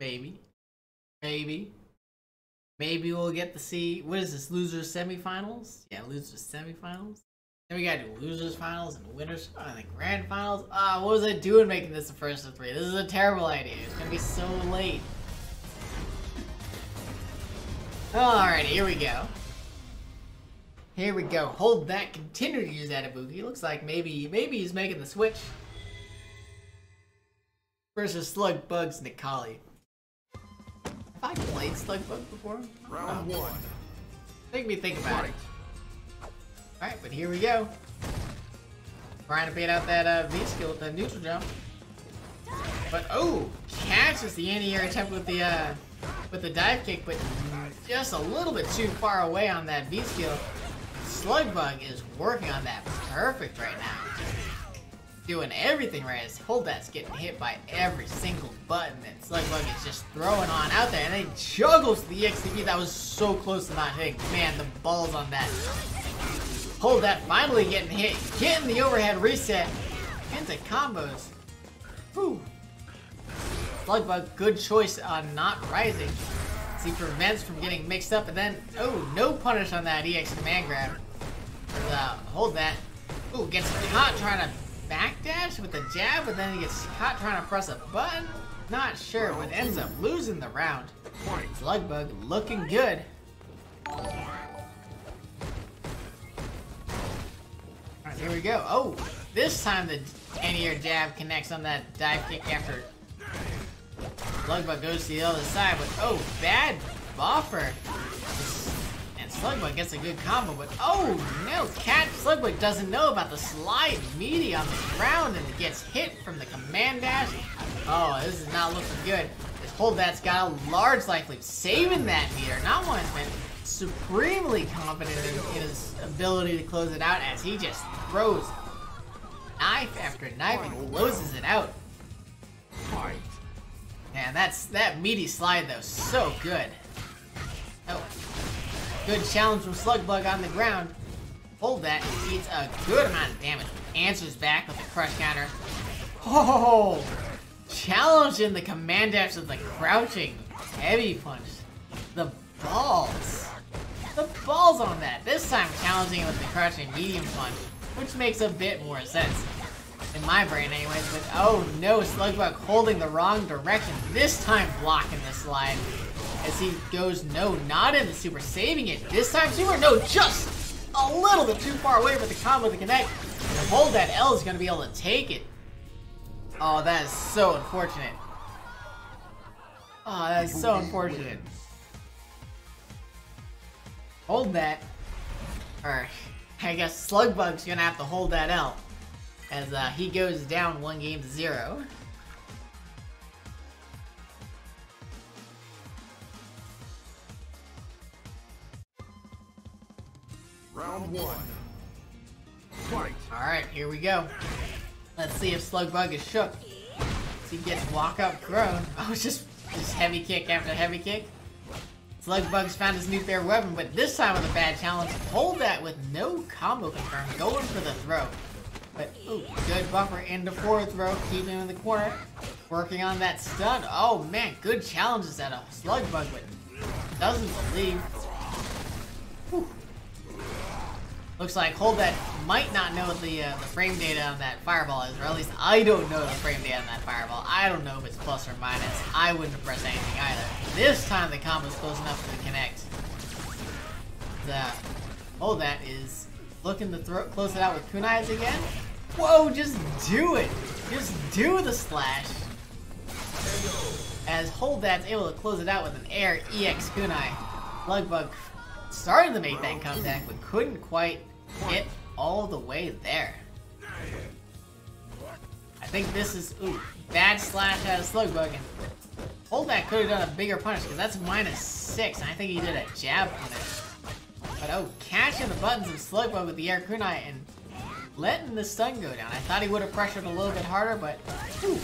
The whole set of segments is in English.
Maybe. Maybe. Maybe we'll get to see what is this? Losers semifinals? Yeah, losers semifinals. Then we gotta do losers finals and winners oh, and the grand finals. Ah, what was I doing making this the first of three? This is a terrible idea. It's gonna be so late. Alrighty, here we go. Here we go. Hold that. Continue to use Adabuki. Looks like maybe maybe he's making the switch. Versus Slug Bugs Necalli. I played Slug Bug before? Round Oh. one. Make me think about it. Alright, but here we go. Trying to bait out that uh, V skill with the neutral jump. But oh, catches the anti-air attempt with the uh, with the dive kick, but just a little bit too far away on that V skill. Slugbug is working on that perfect right now. Doing everything right. His hold that's getting hit by every single button that Slugbug is just throwing on out there. And then juggles the EXDP. That was so close to not hitting. Man, the balls on that. Hold that finally getting hit. Getting the overhead reset. Into combos. Whew. Slugbug, good choice on not rising. As he prevents from getting mixed up. And then, oh, no punish on that EX command grab. Uh, hold that. Ooh, gets caught trying to backdash with a jab, but then he gets caught trying to press a button. Not sure, but ends up losing the round. Slugbug looking good. Alright, here we go. Oh, this time the anti-air jab connects on that dive kick after Slugbug goes to the other side, but oh, bad buffer. Slugbug gets a good combo, but oh no, Cat Slugbug doesn't know about the slide meaty on the ground and it gets hit from the command dash. Oh, this is not looking good. This hold that's got a large life lead, saving that meter. Not one has been supremely confident in, in his ability to close it out as he just throws knife after knife and closes it out. Man, that's that meaty slide though, so good. Oh, good challenge from Slugbug on the ground. Hold that, eats a good amount of damage. Answers back with a crush counter. Oh, challenging the command dash with the crouching heavy punch. The balls. The balls on that. This time challenging with the crouching medium punch, which makes a bit more sense in my brain anyways, but oh no, Slugbug holding the wrong direction, this time blocking the slide, as he goes no, not in the super, saving it, this time super, no, just a little bit too far away for the combo to connect, and hold that L is going to be able to take it. Oh, that is so unfortunate. Oh, that is so unfortunate. Hold that, or I guess Slugbug's gonna have to hold that L as uh, he goes down one game to zero. Round one. Fight. Alright, here we go. Let's see if Slugbug is shook. He gets walk up thrown. Oh, it's just, just heavy kick after heavy kick. Slugbug's found his new fair weapon, but this time with a bad challenge. Hold that with no combo confirmed, going for the throw. But, ooh, good buffer into forward throw, keeping him in the corner. Working on that stun. Oh man, good challenges at a slug bug, but doesn't believe. Whew. Looks like Hold That might not know the, uh, the frame data on that fireball is, or at least I don't know the frame data on that fireball. I don't know if it's plus or minus. I wouldn't press anything either. This time the combo's close enough to connect. The Hold That is looking to throw, close it out with kunais again. Whoa, just do it! Just do the slash. As Hold That's able to close it out with an air EX kunai. Slugbug started to make that comeback, but couldn't quite get all the way there. I think this is, ooh, bad slash out of Slugbug, Hold that could have done a bigger punish, because that's minus six, and I think he did a jab punish. But oh, catching the buttons of Slugbug with the air kunai and letting the stun go down. I thought he would have pressured a little bit harder, but ooh,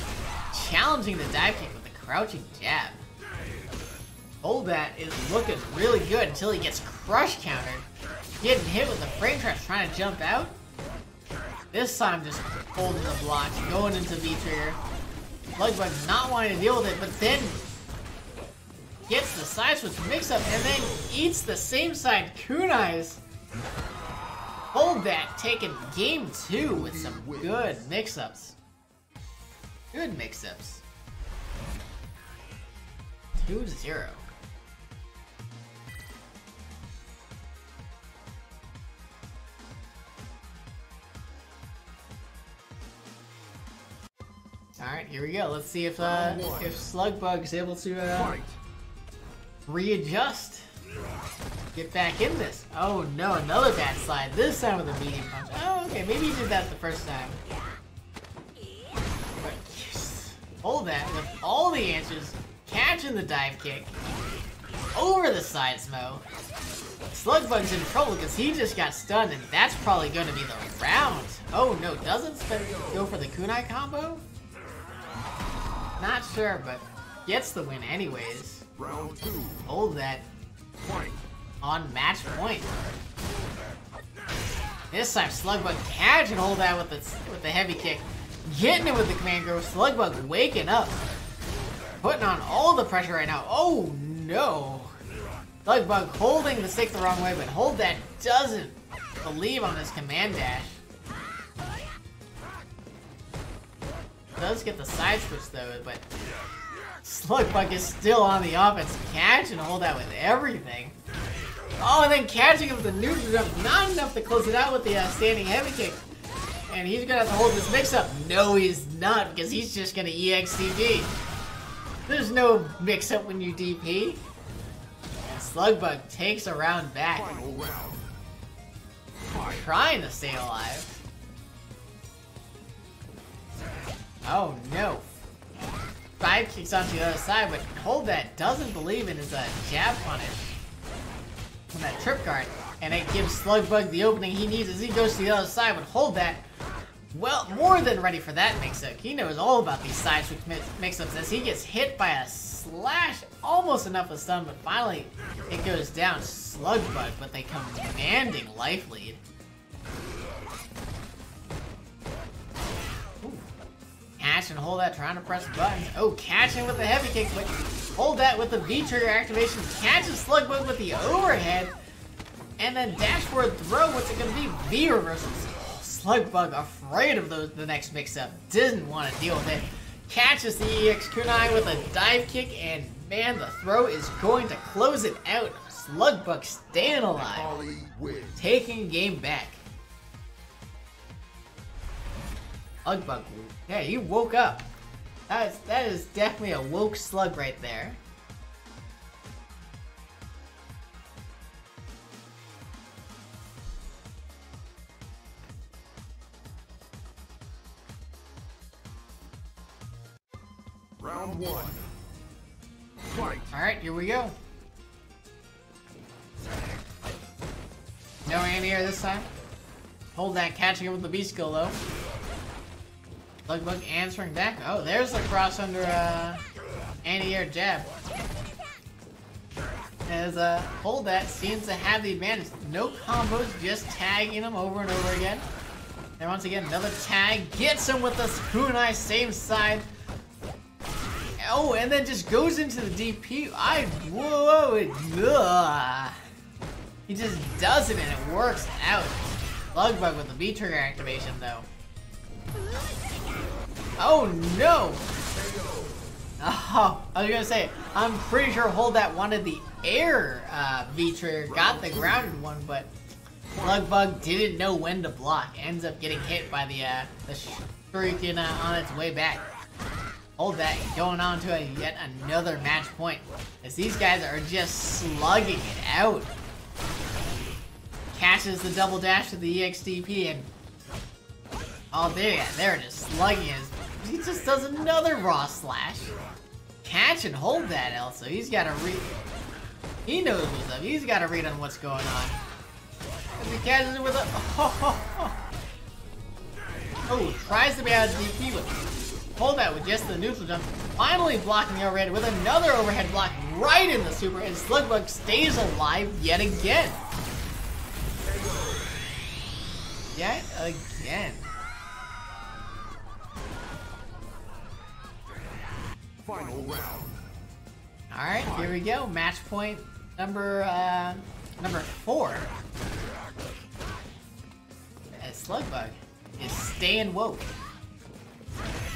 challenging the dive kick with the crouching jab. Hold that is looking really good until he gets crush countered. Getting hit with the frame trap, trying to jump out. This time just holding the block, going into V-trigger. Slugbug not wanting to deal with it, but then gets the side switch mix up and then eats the same side kunais. Hold that, taking game two with some good mix-ups. Good mix-ups. 2-0. Alright, here we go. Let's see if uh, if Slugbug is able to uh, readjust. Get back in this. Oh no, another bad slide. This time with a medium punch. Oh, okay, maybe he did that the first time. But yes, hold that with all the answers. Catching the dive kick. Over the side smo. Slugbug's in trouble because he just got stunned and that's probably going to be the round. Oh no, doesn't go for the kunai combo? Not sure, but gets the win anyways. Round two. Hold that Fight. On match point. This time Slugbug catch and hold that with the with the heavy kick. Getting it with the command grab. Slugbug waking up. Putting on all the pressure right now. Oh no. Slugbug holding the stick the wrong way, but hold that doesn't believe on his command dash. Does get the side switch though, but Slugbug is still on the offense. Catch and hold that with everything. Oh, and then catching him with the neutral jump. Not enough to close it out with the uh, standing heavy kick. And he's gonna have to hold this mix up. No, he's not, because he's just gonna EXDP. There's no mix up when you DP. And Slugbug takes a round back, round. Trying to stay alive. Oh no. Five kicks onto the other side, but hold that doesn't believe in his uh, jab punish. From that trip guard. And it gives Slugbug the opening he needs as he goes to the other side, but hold that. Well, more than ready for that mix-up. He knows all about these side switch mi- mix-ups as he gets hit by a slash, almost enough of stun, but finally it goes down. Slugbug, but they commanding life lead. Ooh. Catch and hold that, trying to press buttons. Oh, catching with the heavy kick, but hold that with the V-trigger activation. Catches Slugbug with the overhead. And then dash forward throw, what's it gonna be? V reversals. Oh, Slugbug afraid of those the next mix-up. Didn't want to deal with it. Catches the EX Kunai with a dive kick, and man, the throw is going to close it out. Slugbug staying alive. Taking game back. Slugbug. Yeah, he woke up. That is, that is definitely a woke slug right there. Round one. Fight. Alright, here we go. No anti-air this time. Hold that, catching him with the V skill though. Slugbug answering back. Oh, there's the cross under uh, anti-air jab. As uh, hold that seems to have the advantage. No combos, just tagging him over and over again. And once again, another tag gets him with the kunai same side. Oh, and then just goes into the DP. I whoa, it. He just does it and it works out. Slugbug with the V trigger activation though. Oh no! Oh, I was gonna say, I'm pretty sure Hold That wanted the air uh, V trigger, got the grounded one, but Slugbug didn't know when to block. Ends up getting hit by the uh, the uh, on its way back. Hold that, going on to a, yet another match point. As these guys are just slugging it out. Catches the double dash to the EXDP and... Oh, there, they're just slugging it. He just does another raw slash. Catch and hold that, also. He's got to read... He knows what's up. He's got to read on what's going on. As he catches it with a... Oh, tries to be out of DP with Hold that with just the neutral jump. Finally blocking the overhead with another overhead block right in the super, and Slugbug stays alive yet again. Yet again. Final round. Alright, here we go. Match point number, uh, number four. As Slugbug is staying woke.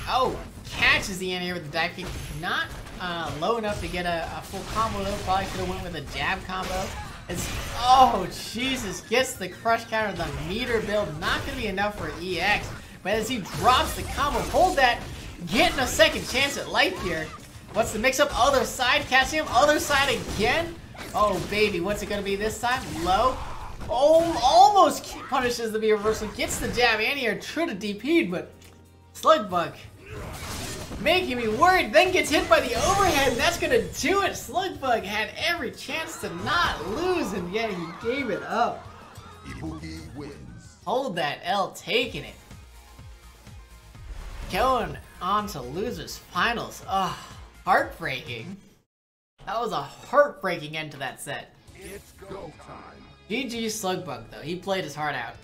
Oh, catches the anti with the dive kick. Not uh, low enough to get a, a full combo though. Probably could have went with a jab combo. It's, oh, Jesus, gets the crush counter, the meter build. Not going to be enough for EX. But as he drops the combo, hold that, getting a second chance at life here. What's the mix-up? Other side, catching him. Other side again. Oh, baby, what's it going to be this time? Low. Oh, almost punishes the V reversal. Gets the jab and here, true to DP, but Slugbug making me worried. Then gets hit by the overhead. That's gonna do it. Slugbug had every chance to not lose, and yet he gave it up. Ibuki wins. Hold that L, taking it. Going on to losers finals. Ugh, heartbreaking. That was a heartbreaking end to that set. It's go time. GG Slugbug though, he played his heart out.